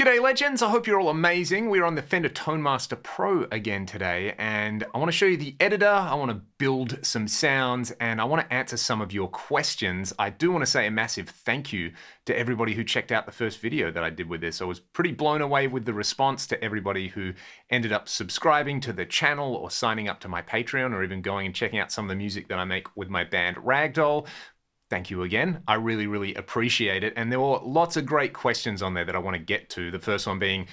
G'day legends, I hope you're all amazing. We're on the Fender Tonemaster Pro again today and I want to show you the editor, I want to build some sounds and I want to answer some of your questions. I do want to say a massive thank you to everybody who checked out the first video that I did with this. I was pretty blown away with the response to everybody who ended up subscribing to the channel or signing up to my Patreon or even going and checking out some of the music that I make with my band Ragdoll thank you again. I really, really appreciate it. And there were lots of great questions on there that I want to get to. The first one being,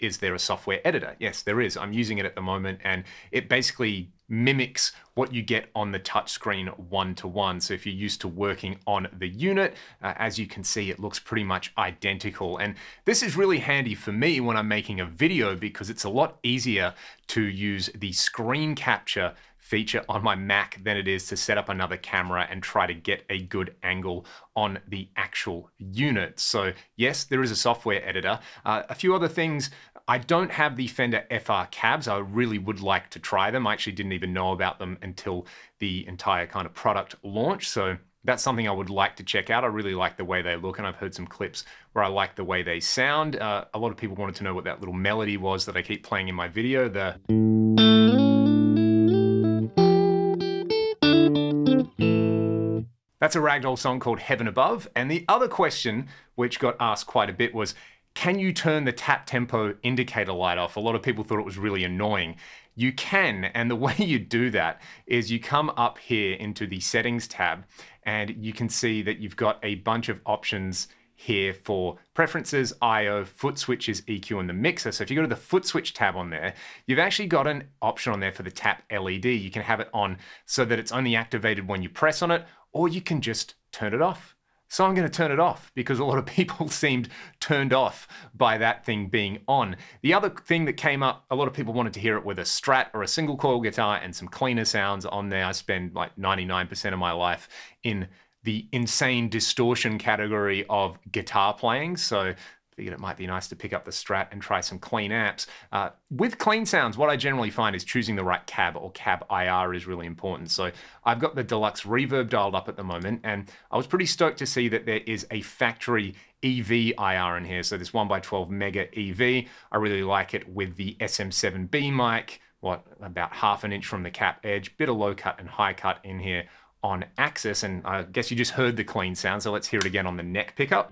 is there a software editor? Yes, there is. I'm using it at the moment and it basically mimics what you get on the touchscreen one-to-one. So if you're used to working on the unit, uh, as you can see, it looks pretty much identical. And this is really handy for me when I'm making a video because it's a lot easier to use the screen capture feature on my Mac than it is to set up another camera and try to get a good angle on the actual unit. So yes, there is a software editor. Uh, a few other things, I don't have the Fender FR cabs. I really would like to try them. I actually didn't even know about them until the entire kind of product launch. So that's something I would like to check out. I really like the way they look, and I've heard some clips where I like the way they sound. Uh, a lot of people wanted to know what that little melody was that I keep playing in my video. The That's a Ragdoll song called Heaven Above. And the other question, which got asked quite a bit, was can you turn the tap tempo indicator light off? A lot of people thought it was really annoying. You can, and the way you do that is you come up here into the settings tab and you can see that you've got a bunch of options here for preferences, I.O., foot switches, EQ, and the mixer. So if you go to the foot switch tab on there, you've actually got an option on there for the tap LED. You can have it on so that it's only activated when you press on it, or you can just turn it off. So I'm going to turn it off because a lot of people seemed turned off by that thing being on. The other thing that came up, a lot of people wanted to hear it with a Strat or a single coil guitar and some cleaner sounds on there. I spend like 99% of my life in the insane distortion category of guitar playing. So figured it might be nice to pick up the Strat and try some clean amps. Uh, with clean sounds, what I generally find is choosing the right cab or cab IR is really important. So I've got the Deluxe Reverb dialed up at the moment, and I was pretty stoked to see that there is a factory EV IR in here. So this 1x12 Mega EV, I really like it with the SM7B mic, what, about half an inch from the cap edge, bit of low cut and high cut in here on axis. And I guess you just heard the clean sound, so let's hear it again on the neck pickup.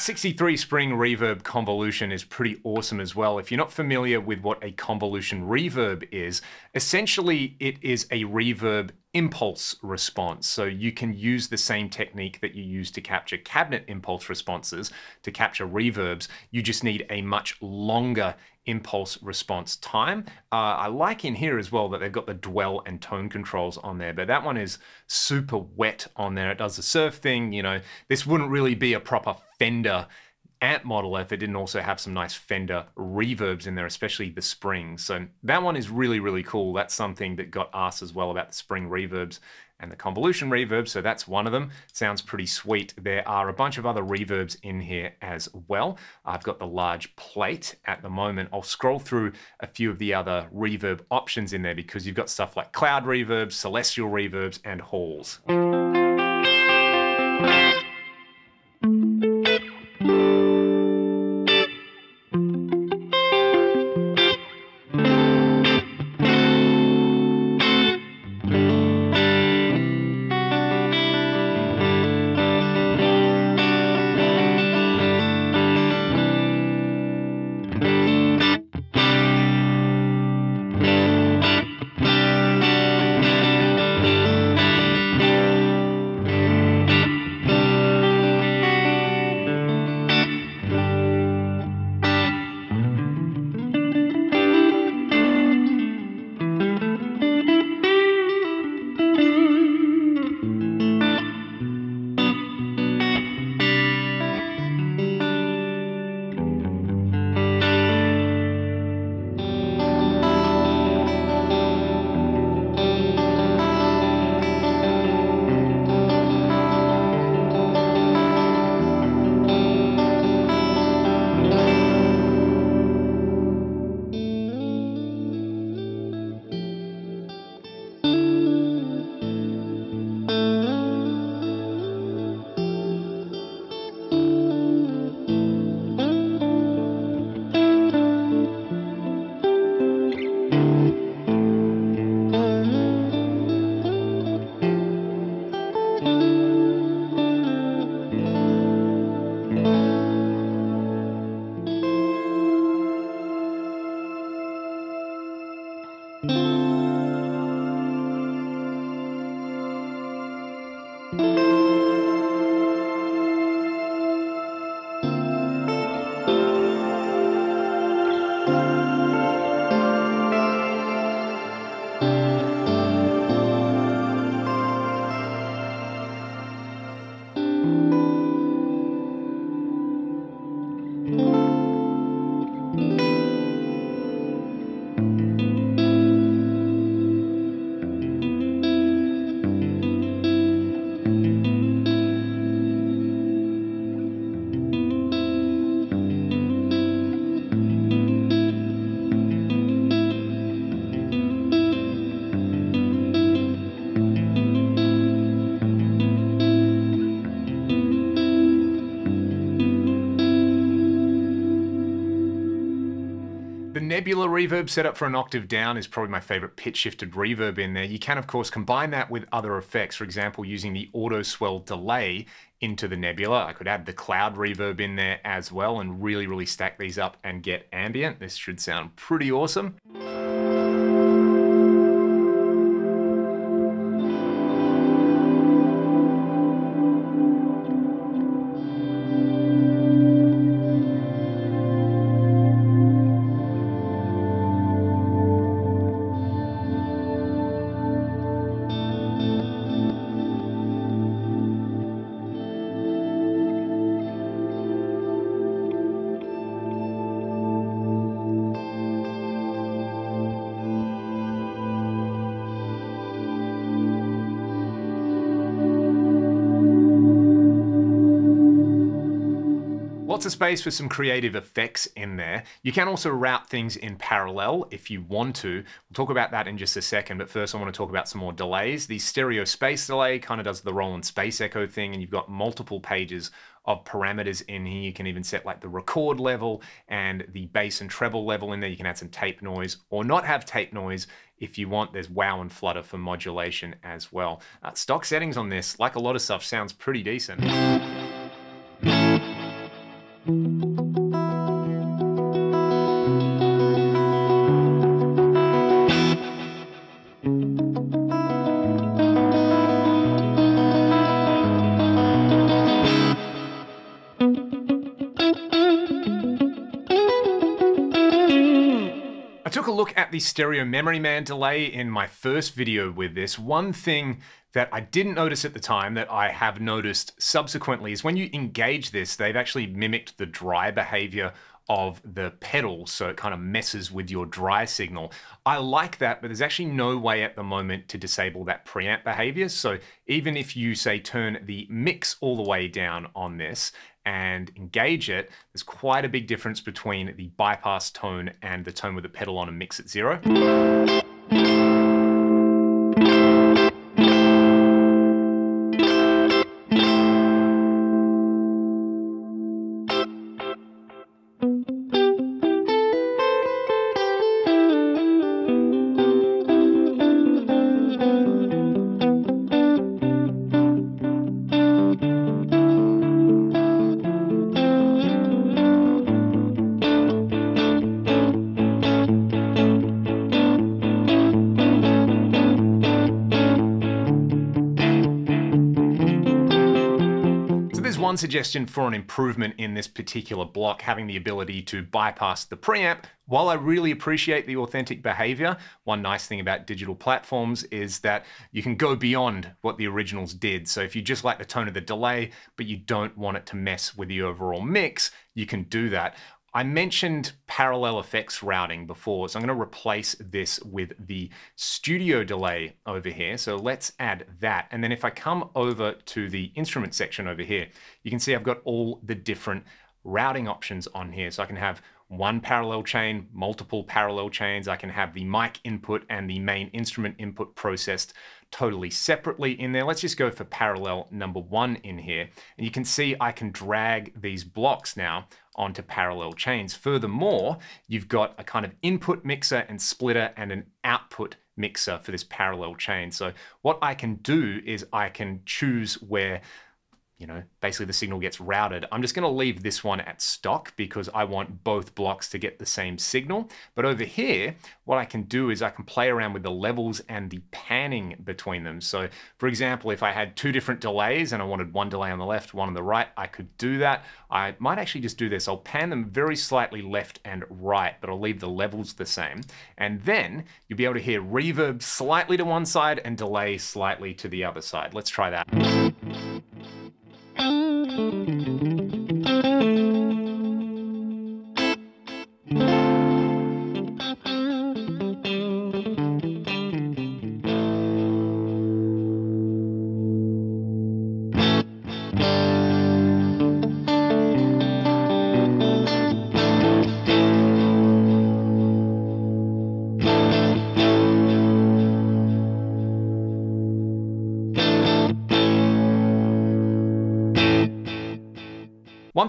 That 63 spring reverb convolution is pretty awesome as well. If you're not familiar with what a convolution reverb is, essentially it is a reverb impulse response. So you can use the same technique that you use to capture cabinet impulse responses to capture reverbs. You just need a much longer impulse response time. Uh, I like in here as well that they've got the dwell and tone controls on there, but that one is super wet on there. It does the surf thing, you know, this wouldn't really be a proper Fender amp model if it didn't also have some nice Fender reverbs in there, especially the springs. So that one is really, really cool. That's something that got asked as well about the spring reverbs and the convolution reverb, so that's one of them. Sounds pretty sweet. There are a bunch of other reverbs in here as well. I've got the large plate at the moment. I'll scroll through a few of the other reverb options in there because you've got stuff like cloud reverbs, celestial reverbs, and halls. Nebula reverb set up for an octave down is probably my favorite pitch shifted reverb in there. You can of course combine that with other effects, for example using the auto swell delay into the Nebula. I could add the cloud reverb in there as well and really, really stack these up and get ambient. This should sound pretty awesome. Lots of space for some creative effects in there. You can also route things in parallel if you want to. We'll talk about that in just a second, but first I want to talk about some more delays. The stereo space delay kind of does the Roland space echo thing, and you've got multiple pages of parameters in here. You can even set like the record level and the bass and treble level in there. You can add some tape noise or not have tape noise if you want. There's wow and flutter for modulation as well. Uh, stock settings on this, like a lot of stuff, sounds pretty decent. Took a look at the stereo memory man delay in my first video with this. One thing that I didn't notice at the time that I have noticed subsequently is when you engage this, they've actually mimicked the dry behavior of the pedal, so it kind of messes with your dry signal. I like that, but there's actually no way at the moment to disable that preamp behavior. So even if you say turn the mix all the way down on this and engage it, there's quite a big difference between the bypass tone and the tone with the pedal on a mix at zero. One suggestion for an improvement in this particular block, having the ability to bypass the preamp. While I really appreciate the authentic behavior, one nice thing about digital platforms is that you can go beyond what the originals did. So if you just like the tone of the delay, but you don't want it to mess with the overall mix, you can do that. I mentioned parallel effects routing before, so I'm going to replace this with the studio delay over here. So let's add that. And then if I come over to the instrument section over here, you can see I've got all the different routing options on here. So I can have one parallel chain, multiple parallel chains. I can have the mic input and the main instrument input processed totally separately in there. Let's just go for parallel number one in here. And you can see I can drag these blocks now onto parallel chains. Furthermore, you've got a kind of input mixer and splitter and an output mixer for this parallel chain. So what I can do is I can choose where you know, basically the signal gets routed. I'm just going to leave this one at stock because I want both blocks to get the same signal. But over here, what I can do is I can play around with the levels and the panning between them. So for example, if I had two different delays and I wanted one delay on the left, one on the right, I could do that. I might actually just do this. I'll pan them very slightly left and right, but I'll leave the levels the same. And then you'll be able to hear reverb slightly to one side and delay slightly to the other side. Let's try that. One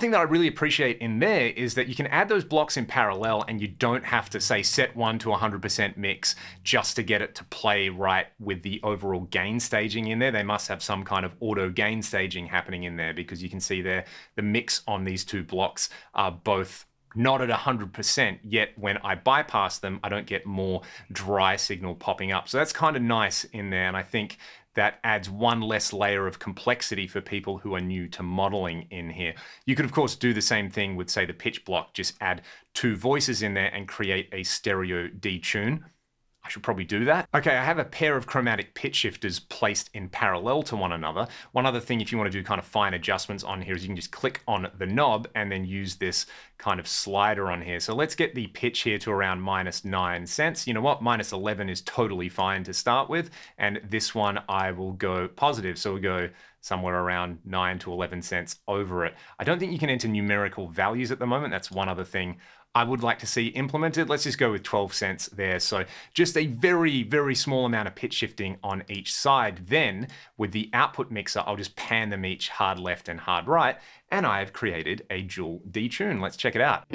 thing that I really appreciate in there is that you can add those blocks in parallel and you don't have to say set one to 100% mix just to get it to play right with the overall gain staging in there. They must have some kind of auto gain staging happening in there because you can see there the mix on these two blocks are both not at 100%, yet when I bypass them, I don't get more dry signal popping up. So that's kind of nice in there. And I think that adds one less layer of complexity for people who are new to modeling in here. You could of course do the same thing with say the pitch block, just add two voices in there and create a stereo detune. I should probably do that. Okay, I have a pair of chromatic pitch shifters placed in parallel to one another. One other thing, if you want to do kind of fine adjustments on here, is you can just click on the knob and then use this kind of slider on here. So let's get the pitch here to around minus nine cents. You know what? Minus 11 is totally fine to start with. And this one, I will go positive. So we'll go somewhere around 9 to 11 cents over it. I don't think you can enter numerical values at the moment. That's one other thing I would like to see implemented. Let's just go with 12 cents there. So just a very, very small amount of pitch shifting on each side. Then with the output mixer, I'll just pan them each hard left and hard right. And I've created a dual detune. Let's check it out.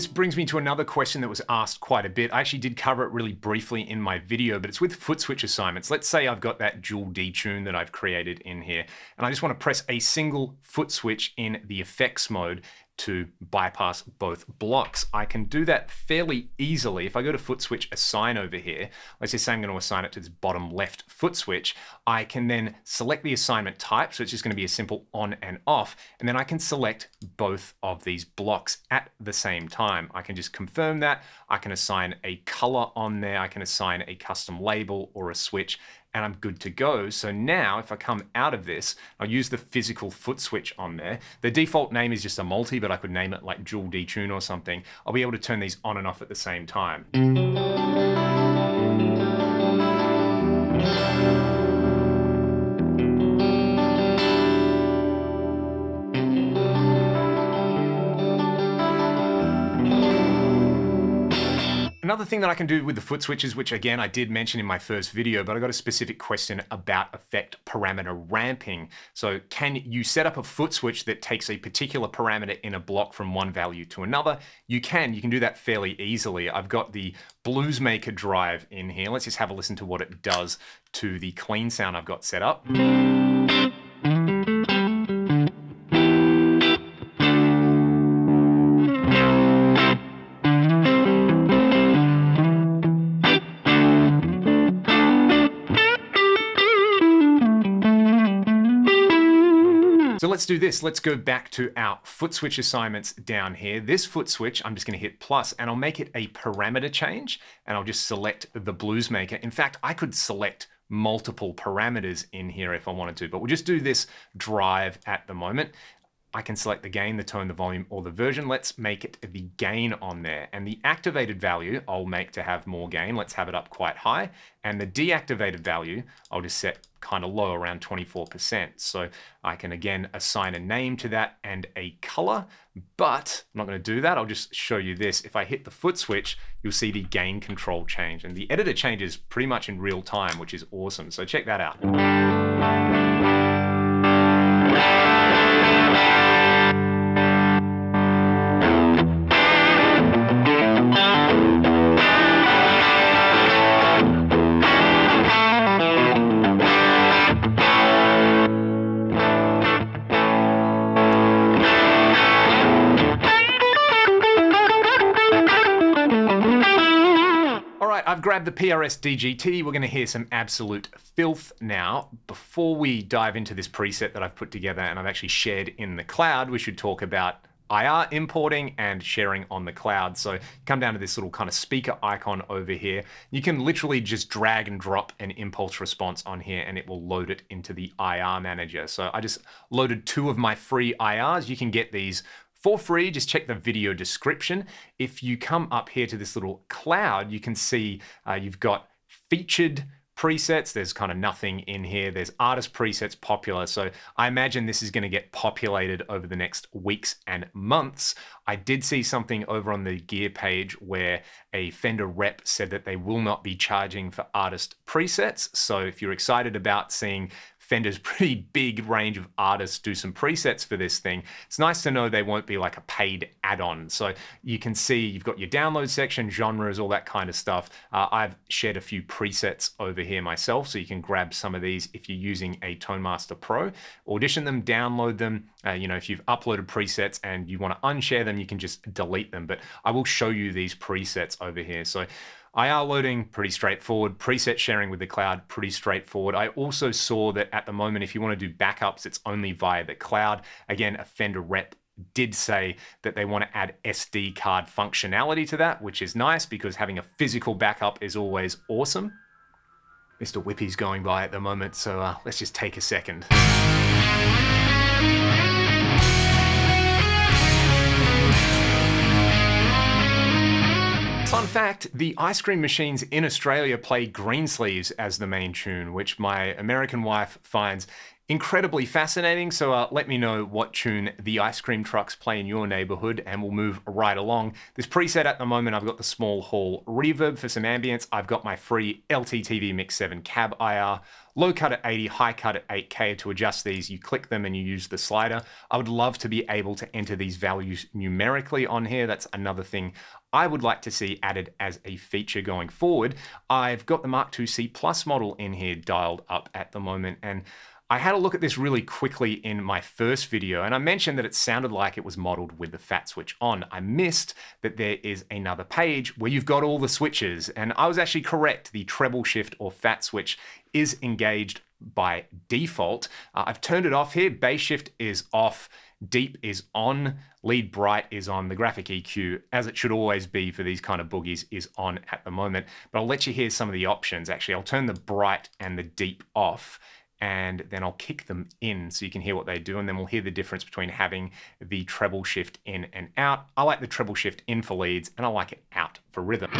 This brings me to another question that was asked quite a bit. I actually did cover it really briefly in my video, but it's with foot switch assignments. Let's say I've got that dual detune that I've created in here, and I just want to press a single foot switch in the effects mode to bypass both blocks. I can do that fairly easily. If I go to foot switch assign over here, let's just say I'm going to assign it to this bottom left foot switch, I can then select the assignment type. So it's just going to be a simple on and off. And then I can select both of these blocks at the same time. I can just confirm that. I can assign a color on there. I can assign a custom label or a switch and I'm good to go. So now if I come out of this, I'll use the physical foot switch on there. The default name is just a multi, but I could name it like dual detune or something. I'll be able to turn these on and off at the same time. Another thing that I can do with the foot switches, which again I did mention in my first video, but I got a specific question about effect parameter ramping. So can you set up a foot switch that takes a particular parameter in a block from one value to another? You can, you can do that fairly easily. I've got the Bluesmaker drive in here. Let's just have a listen to what it does to the clean sound I've got set up. Let's do this. Let's go back to our foot switch assignments down here. This foot switch, I'm just gonna hit plus and I'll make it a parameter change and I'll just select the blues maker. In fact, I could select multiple parameters in here if I wanted to, but we'll just do this drive at the moment. I can select the gain, the tone, the volume, or the version. Let's make it the gain on there. And the activated value I'll make to have more gain. Let's have it up quite high. And the deactivated value, I'll just set kind of low, around 24%. So I can again assign a name to that and a color, but I'm not gonna do that. I'll just show you this. If I hit the foot switch, you'll see the gain control change. And the editor changes pretty much in real time, which is awesome. So check that out. The PRS DGT. We're going to hear some absolute filth now. Before we dive into this preset that I've put together and I've actually shared in the cloud, we should talk about IR importing and sharing on the cloud. So come down to this little kind of speaker icon over here. You can literally just drag and drop an impulse response on here and it will load it into the IR manager. So I just loaded two of my free IRs. You can get these for free, just check the video description. If you come up here to this little cloud, you can see uh, you've got featured presets. There's kind of nothing in here. There's artist presets popular. So I imagine this is going to get populated over the next weeks and months. I did see something over on the gear page where a Fender rep said that they will not be charging for artist presets. So if you're excited about seeing Fender's pretty big range of artists do some presets for this thing. It's nice to know they won't be like a paid add-on. So you can see you've got your download section, genres, all that kind of stuff. Uh, I've shared a few presets over here myself, so you can grab some of these if you're using a ToneMaster Pro. Audition them, download them. Uh, you know, if you've uploaded presets and you want to unshare them, you can just delete them. But I will show you these presets over here. So IR loading, pretty straightforward. Preset sharing with the cloud, pretty straightforward. I also saw that at the moment, if you want to do backups, it's only via the cloud. Again, a Fender rep did say that they want to add SD card functionality to that, which is nice because having a physical backup is always awesome. Mr. Whippy's going by at the moment, so uh, let's just take a second. Fun fact, the ice cream machines in Australia play Greensleeves as the main tune, which my American wife finds incredibly fascinating. So uh, let me know what tune the ice cream trucks play in your neighborhood and we'll move right along. This preset at the moment, I've got the small hall reverb for some ambience. I've got my free LTTV Mix 7 cab IR, low cut at 80, high cut at 8K. To adjust these, you click them and you use the slider. I would love to be able to enter these values numerically on here. That's another thing I would like to see added as a feature going forward. I've got the Mark II C Plus model in here dialed up at the moment, and I had a look at this really quickly in my first video, and I mentioned that it sounded like it was modeled with the fat switch on. I missed that there is another page where you've got all the switches, and I was actually correct. The treble shift or fat switch is engaged by default. Uh, I've turned it off here. Bass shift is off. Deep is on, lead bright is on, the graphic EQ, as it should always be for these kind of boogies, is on at the moment. But I'll let you hear some of the options. Actually, I'll turn the bright and the deep off and then I'll kick them in so you can hear what they do and then we'll hear the difference between having the treble shift in and out. I like the treble shift in for leads and I like it out for rhythm.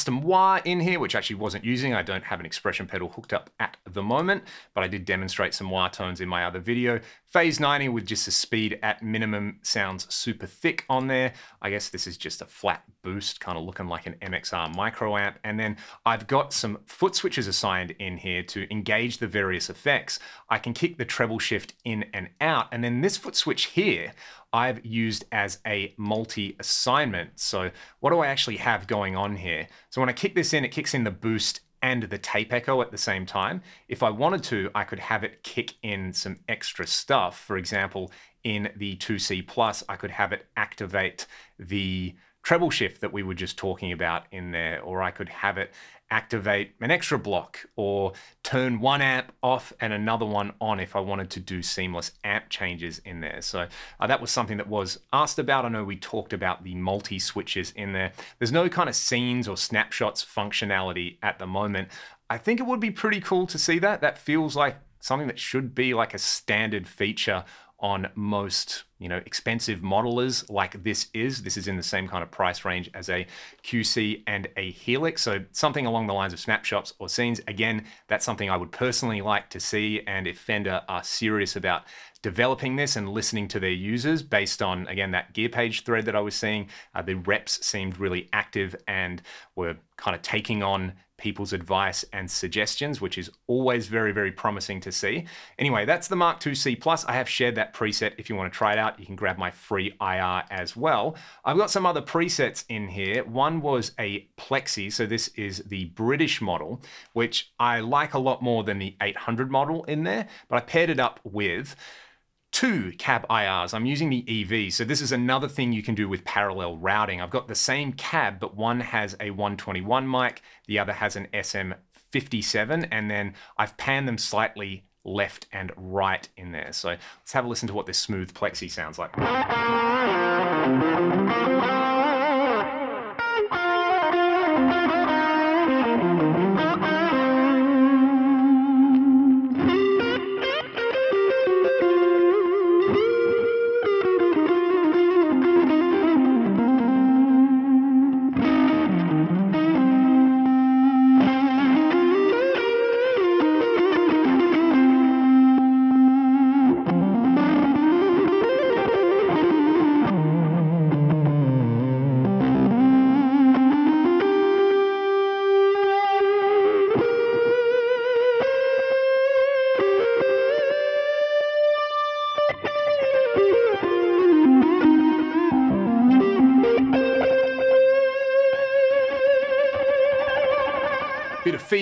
Custom wire in here, which actually wasn't using. I don't have an expression pedal hooked up at the moment, but I did demonstrate some wah tones in my other video. Phase 90 with just the speed at minimum sounds super thick on there. I guess this is just a flat boost, kind of looking like an MXR micro amp. And then I've got some foot switches assigned in here to engage the various effects. I can kick the treble shift in and out. And then this foot switch here, I've used as a multi-assignment. So what do I actually have going on here? So when I kick this in, it kicks in the boost and the tape echo at the same time. If I wanted to, I could have it kick in some extra stuff. For example, in the 2C Plus, I could have it activate the treble shift that we were just talking about in there, or I could have it activate an extra block or turn one amp off and another one on if I wanted to do seamless amp changes in there. So uh, that was something that was asked about. I know we talked about the multi switches in there. There's no kind of scenes or snapshots functionality at the moment. I think it would be pretty cool to see that. That feels like something that should be like a standard feature on most you know expensive modelers like this is. This is in the same kind of price range as a QC and a Helix. So something along the lines of snapshots or scenes. Again, that's something I would personally like to see. And if Fender are serious about developing this and listening to their users based on, again, that Gearpage thread that I was seeing, uh, the reps seemed really active and were kind of taking on people's advice and suggestions, which is always very, very promising to see. Anyway, that's the Mark II C Plus. I have shared that preset. If you want to try it out, you can grab my free IR as well. I've got some other presets in here. One was a Plexi, so this is the British model, which I like a lot more than the 800 model in there, but I paired it up with two cab IRs. I'm using the EV, so this is another thing you can do with parallel routing. I've got the same cab, but one has a 121 mic, the other has an SM57, and then I've panned them slightly left and right in there. So let's have a listen to what this smooth plexi sounds like.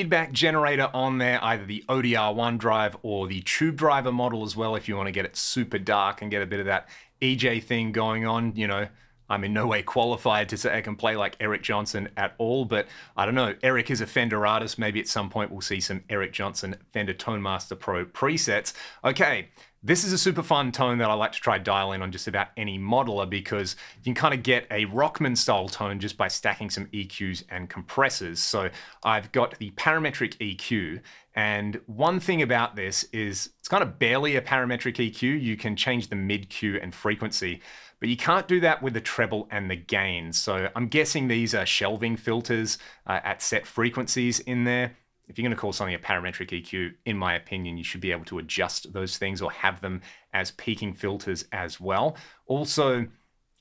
Feedback generator on there, either the ODR1 drive or the tube driver model as well, if you want to get it super dark and get a bit of that EJ thing going on, you know, I'm in no way qualified to say I can play like Eric Johnson at all, but I don't know. Eric is a Fender artist. Maybe at some point we'll see some Eric Johnson Fender Tone Master Pro presets. Okay, this is a super fun tone that I like to try dial in on just about any modeler because you can kind of get a Rockman style tone just by stacking some EQs and compressors. So I've got the parametric EQ and one thing about this is it's kind of barely a parametric EQ. You can change the mid Q and frequency, but you can't do that with the treble and the gain. So I'm guessing these are shelving filters uh, at set frequencies in there if you're going to call something a parametric EQ, in my opinion, you should be able to adjust those things or have them as peaking filters as well. Also,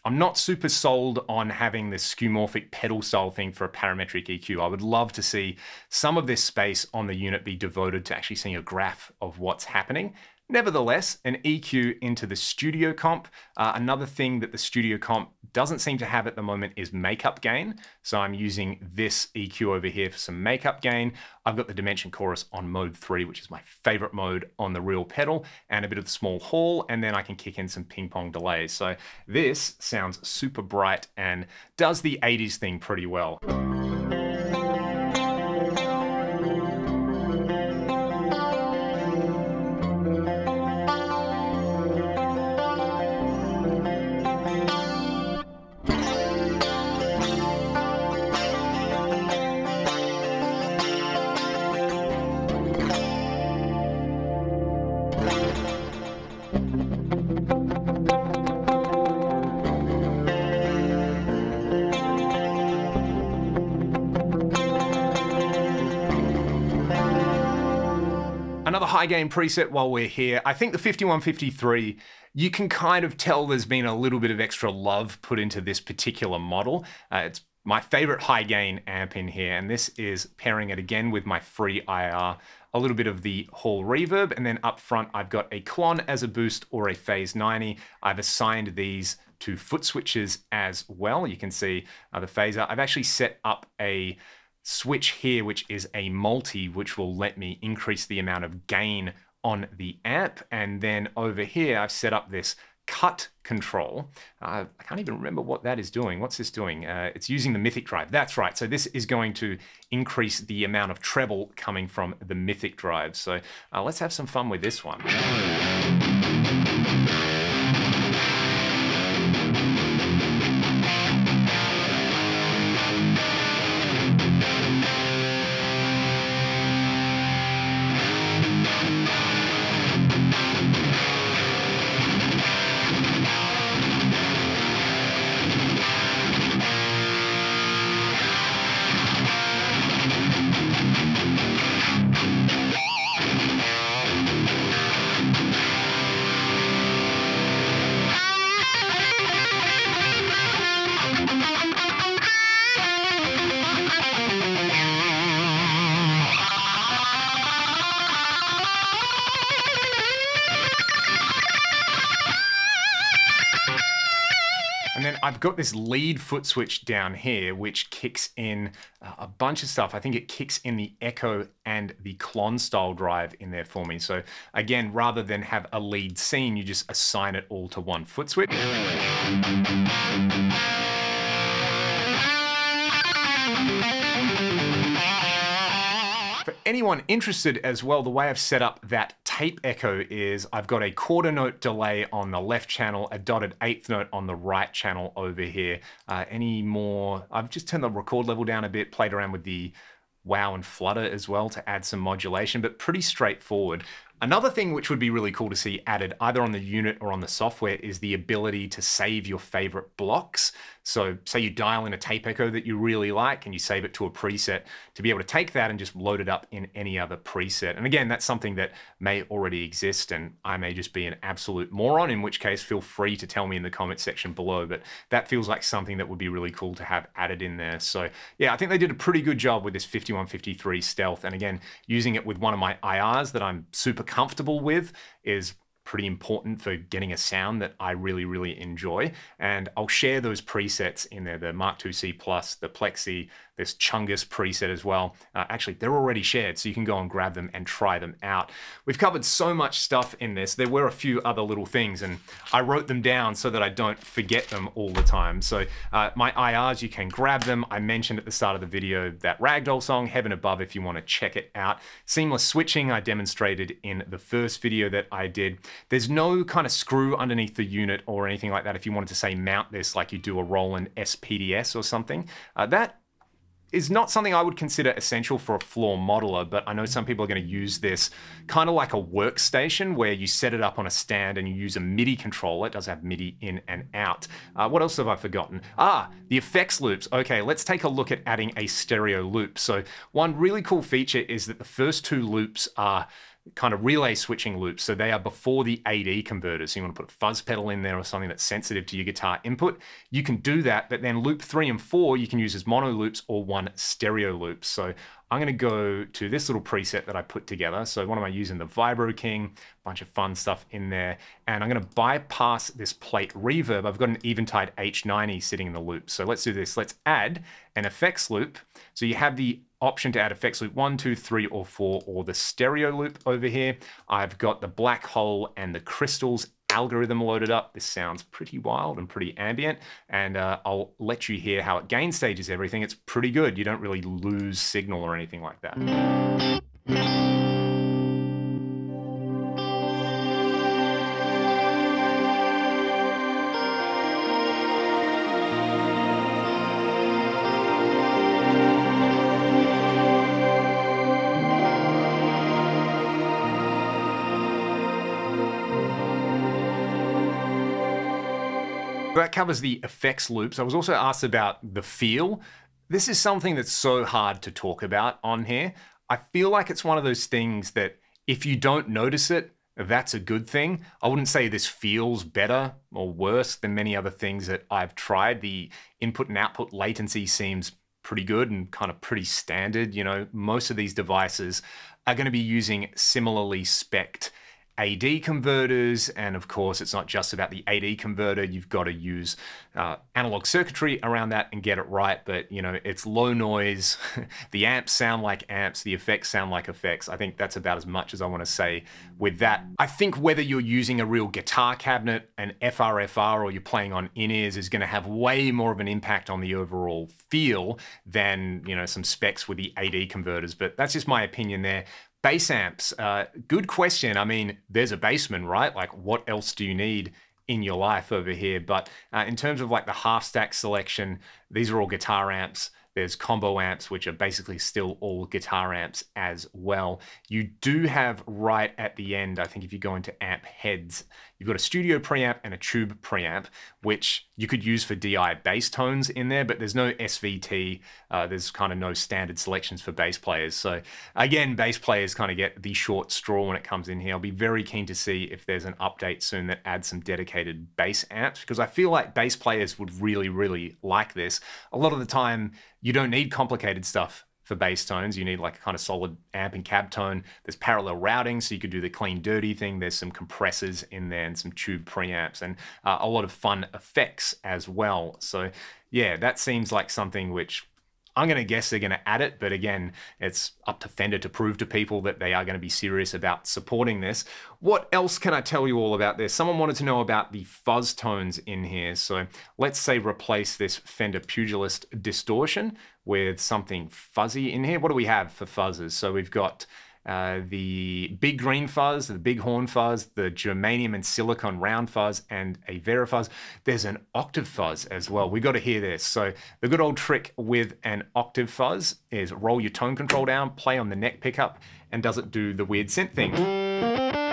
I'm not super sold on having this skeuomorphic pedal style thing for a parametric EQ. I would love to see some of this space on the unit be devoted to actually seeing a graph of what's happening. Nevertheless, an EQ into the Studio Comp. Uh, another thing that the Studio Comp doesn't seem to have at the moment is makeup gain. So I'm using this EQ over here for some makeup gain. I've got the Dimension Chorus on mode three, which is my favorite mode on the real pedal, and a bit of the small hall, and then I can kick in some ping pong delays. So this sounds super bright and does the 80s thing pretty well. Gain preset while we're here. I think the 5153, you can kind of tell there's been a little bit of extra love put into this particular model. Uh, it's my favorite high gain amp in here, and this is pairing it again with my free IR, a little bit of the Hall reverb, and then up front I've got a Klon as a boost or a Phase 90. I've assigned these to foot switches as well. You can see uh, the phaser. I've actually set up a switch here, which is a multi, which will let me increase the amount of gain on the amp. And then over here, I've set up this cut control. Uh, I can't even remember what that is doing. What's this doing? Uh, it's using the Mythic drive. That's right. So this is going to increase the amount of treble coming from the Mythic drive. So uh, let's have some fun with this one. Got this lead foot switch down here, which kicks in uh, a bunch of stuff. I think it kicks in the Echo and the Klon style drive in there for me. So again, rather than have a lead scene, you just assign it all to one foot switch. Anyone interested as well, the way I've set up that tape echo is I've got a quarter note delay on the left channel, a dotted eighth note on the right channel over here. Uh, any more, I've just turned the record level down a bit, played around with the wow and flutter as well to add some modulation, but pretty straightforward. Another thing which would be really cool to see added either on the unit or on the software is the ability to save your favorite blocks. So say you dial in a tape echo that you really like and you save it to a preset to be able to take that and just load it up in any other preset. And again, that's something that may already exist and I may just be an absolute moron, in which case feel free to tell me in the comment section below, but that feels like something that would be really cool to have added in there. So yeah, I think they did a pretty good job with this 5153 Stealth. And again, using it with one of my IRs that I'm super comfortable with is pretty important for getting a sound that I really, really enjoy. And I'll share those presets in there, the Mark IIc Plus, the Plexi, this Chungus preset as well. Uh, actually, they're already shared, so you can go and grab them and try them out. We've covered so much stuff in this. There were a few other little things, and I wrote them down so that I don't forget them all the time. So uh, my IRs, you can grab them. I mentioned at the start of the video that Ragdoll song, Heaven Above, if you want to check it out. Seamless switching, I demonstrated in the first video that I did. There's no kind of screw underneath the unit or anything like that if you wanted to say mount this like you do a Roland SPDS or something. Uh, that is not something I would consider essential for a floor modeler, but I know some people are going to use this kind of like a workstation where you set it up on a stand and you use a MIDI controller. It does have MIDI in and out. Uh, what else have I forgotten? Ah, the effects loops. Okay, let's take a look at adding a stereo loop. So one really cool feature is that the first two loops are kind of relay switching loops. So they are before the AD converters. So you want to put a fuzz pedal in there or something that's sensitive to your guitar input. You can do that, but then loop three and four, you can use as mono loops or one stereo loop. So I'm going to go to this little preset that I put together. So what am I using? The Vibro King, bunch of fun stuff in there. And I'm going to bypass this plate reverb. I've got an Eventide H90 sitting in the loop. So let's do this. Let's add an effects loop. So you have the option to add effects loop one, two, three, or four, or the stereo loop over here. I've got the black hole and the crystals algorithm loaded up. This sounds pretty wild and pretty ambient, and uh, I'll let you hear how it gain stages everything. It's pretty good. You don't really lose signal or anything like that. Covers the effects loops. I was also asked about the feel. This is something that's so hard to talk about on here. I feel like it's one of those things that if you don't notice it, that's a good thing. I wouldn't say this feels better or worse than many other things that I've tried. The input and output latency seems pretty good and kind of pretty standard. You know, most of these devices are going to be using similarly spec'd AD converters. And of course, it's not just about the AD converter. You've got to use uh, analog circuitry around that and get it right. But, you know, it's low noise. the amps sound like amps. The effects sound like effects. I think that's about as much as I want to say with that. I think whether you're using a real guitar cabinet, an FRFR, or you're playing on in-ears is going to have way more of an impact on the overall feel than, you know, some specs with the AD converters. But that's just my opinion there. Bass amps, uh, good question. I mean, there's a bassman, right? Like, what else do you need in your life over here? But uh, in terms of like the half stack selection, these are all guitar amps. There's combo amps, which are basically still all guitar amps as well. You do have right at the end, I think if you go into amp heads, you've got a studio preamp and a tube preamp, which you could use for DI bass tones in there, but there's no SVT. Uh, there's kind of no standard selections for bass players. So again, bass players kind of get the short straw when it comes in here. I'll be very keen to see if there's an update soon that adds some dedicated bass amps, because I feel like bass players would really, really like this. A lot of the time, you don't need complicated stuff for bass tones. You need like a kind of solid amp and cab tone. There's parallel routing, so you could do the clean dirty thing. There's some compressors in there and some tube preamps and uh, a lot of fun effects as well. So yeah, that seems like something which I'm going to guess they're going to add it, but again, it's up to Fender to prove to people that they are going to be serious about supporting this. What else can I tell you all about this? Someone wanted to know about the fuzz tones in here. So let's say replace this Fender Pugilist distortion with something fuzzy in here. What do we have for fuzzes? So we've got uh, the big green fuzz, the big horn fuzz, the germanium and silicon round fuzz, and a Vera fuzz. There's an octave fuzz as well. We've got to hear this. So the good old trick with an octave fuzz is roll your tone control down, play on the neck pickup, and does it do the weird synth thing.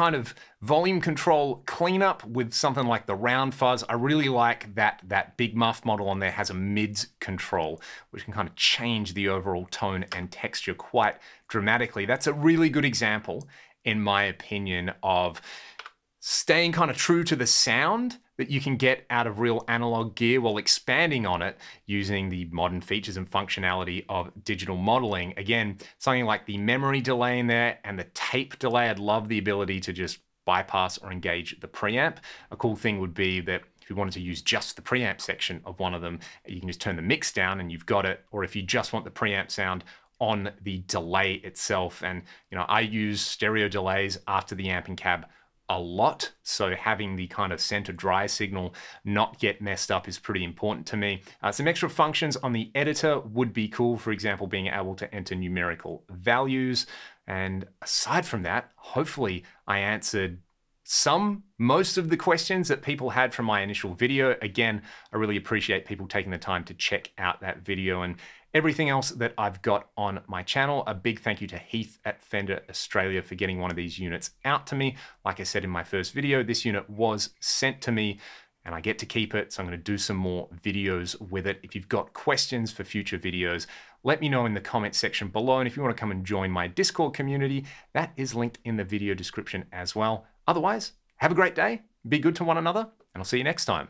Kind of volume control cleanup with something like the round fuzz. I really like that that big muff model on there has a mids control, which can kind of change the overall tone and texture quite dramatically. That's a really good example, in my opinion, of staying kind of true to the sound that you can get out of real analog gear while expanding on it using the modern features and functionality of digital modeling. Again, something like the memory delay in there and the tape delay. I'd love the ability to just bypass or engage the preamp. A cool thing would be that if you wanted to use just the preamp section of one of them, you can just turn the mix down and you've got it. Or if you just want the preamp sound on the delay itself. And you know, I use stereo delays after the amping cab a lot. So having the kind of center dry signal not get messed up is pretty important to me. Uh, some extra functions on the editor would be cool. For example, being able to enter numerical values. And aside from that, hopefully I answered some, most of the questions that people had from my initial video. Again, I really appreciate people taking the time to check out that video and everything else that I've got on my channel. A big thank you to Heath at Fender Australia for getting one of these units out to me. Like I said in my first video, this unit was sent to me and I get to keep it. So I'm going to do some more videos with it. If you've got questions for future videos, let me know in the comment section below. And if you want to come and join my Discord community, that is linked in the video description as well. Otherwise, have a great day, be good to one another, and I'll see you next time.